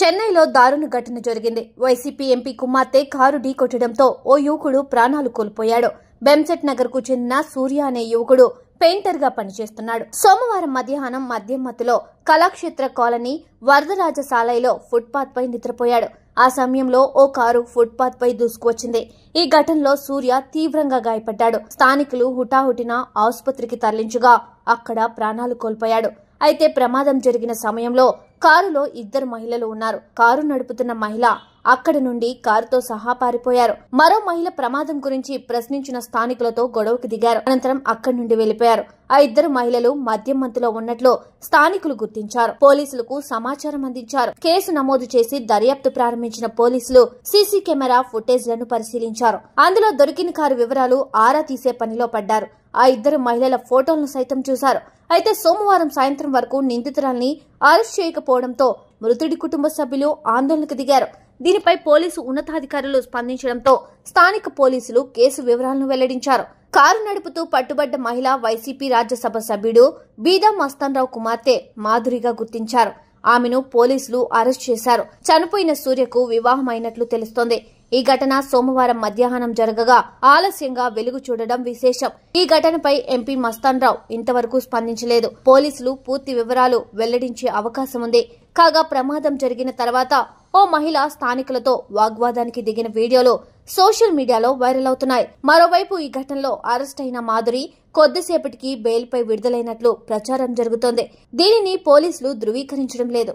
చెన్నైలో దారుణ ఘటన జరిగింది. వైసీపీ ఎంపీ కుమార్తె కారు ఢీకొట్టడంతో ఓ యువకుడు ప్రాణాలు కోల్పోయాడు. బెంసెట్ నగర్కు చెందిన సూర్య అనే యువకుడు పెయింటర్గా పనిచేస్తున్నాడు. సోమవారం మధ్యాహ్నం మద్యం మత్తులో కళాక్షేత్ర కాలనీ వరదరాజశాలైలో ఫుట్పాత్ పై నిద్రపోయాడు. ఆ సమయంలో ఓ కారు ఫుట్పాత్ పై దూసుకువచ్చింది. ఈ ఘటనలో సూర్య తీవ్రంగా గాయపడ్డాడు. స్థానికులు హుటాహుటిన ఆసుపత్రికి తరలించగా అక్కడ ప్రాణాలు కోల్పోయాడు. అయితే ప్రమాదం జరిగిన సమయంలో కారులో ఇద్దరు మహిళలు ఉన్నారు. కారు నడుపుతున్న మహిళ అక్కడి నుండి కారుతో సహా పారిపోయారు. మరో మహిళ ప్రమాదం గురించి ప్రశ్నించిన స్థానికులతో గొడవకు దిగారు. అనంతరం అక్కడి నుండి వెళ్ళిపోయారు ఆ ఇద్దరు మహిళలు మద్యం మంతులో ఉన్నట్లు స్థానికులు గుర్తించారు. పోలీసులకు సమాచారం అందించారు. కేసు నమోదు చేసి దర్యాప్తు ప్రారంభించిన పోలీసులు సీసీ కెమెరా ఫుటేజ్లను పరిశీలించారు. అందులో దొరికిన కారు వివరాలు ఆరా తీసే పనిలో పడ్డారు. ఆ ఇద్దరు మహిళల ఫోటోలను సైతం చూశారు. అయితే సోమవారం సాయంత్రం వరకు నిందితురాల్ని అరెస్ట్ చేయకపోవడంతో మృతుడి కుటుంబ సభ్యులు ఆందోళనకు దిగారు. దీనిపై పోలీసు ఉన్నతాధికారులు స్పందించడంతో స్థానిక పోలీసులు కేసు వివరాలను వెల్లడించారు. కారు నడుపుతూ పట్టుబడ్డ మహిళ వైసీపీ రాజ్యసభ సభ్యుడు బీదా మస్తాన్రావు కుమార్తె మాధురిగా గుర్తించారు. ఆమెను పోలీసులు అరెస్ట్ చేశారు. చనిపోయిన సూర్యకు వివాహమైనట్లు తెలుస్తోంది. ఈ ఘటన సోమవారం మధ్యాహ్నం జరగగా ఆలస్యంగా వెలుగు చూడడం విశేషం. ఈ ఘటనపై ఎంపీ మస్తాన్ రావు ఇంతవరకు స్పందించలేదు. పోలీసులు పూర్తి వివరాలు వెల్లడించే అవకాశం ఉంది. కాగా ప్రమాదం జరిగిన తర్వాత ఓ మహిళ స్థానికులతో వాగ్వాదానికి దిగిన వీడియోలు సోషల్ మీడియాలో వైరల్ అవుతున్నాయి. మరోవైపు ఈ ఘటనలో అరెస్ట్ అయిన మాధురి కొద్దిసేపటికి బెయిల్పై విడుదలైనట్లు ప్రచారం జరుగుతోంది. దీనిని పోలీసులు ధృవీకరించడం లేదు.